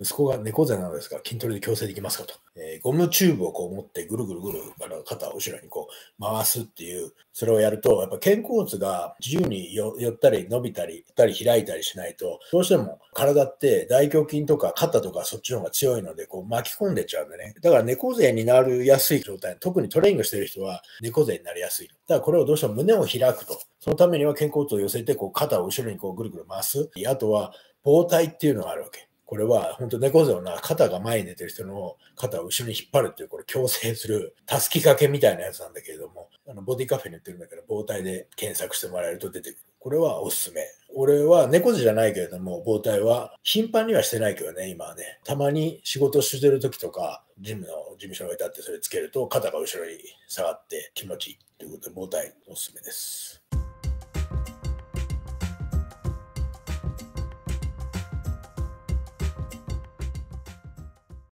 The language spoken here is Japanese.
息子が猫背なのですが、筋トレで矯正できますかと。えー、ゴムチューブをこう持ってぐるぐるぐる肩を後ろにこう回すっていう、それをやると、やっぱ肩甲骨が自由に寄ったり伸びたり、ったり開いたりしないと、どうしても体って大胸筋とか肩とかそっちの方が強いので、こう巻き込んでちゃうんでね。だから猫背になりやすい状態、特にトレーニングしてる人は猫背になりやすい。だからこれをどうしても胸を開くと。そのためには肩甲骨を寄せて、こう肩を後ろにこうぐるぐる回す。あとは、包帯っていうのがあるわけ。これは本当猫背な肩が前に出てる人の肩を後ろに引っ張るっていう、これ強制する、たすき掛けみたいなやつなんだけれども、あのボディカフェに売ってるんだけど、包帯で検索してもらえると出てくる。これはおすすめ。俺は猫背じゃないけれども、包帯は頻繁にはしてないけどね、今はね。たまに仕事してる時とか、ジムの事務所に置いてあってそれつけると肩が後ろに下がって気持ちいいということで、包帯おすすめです。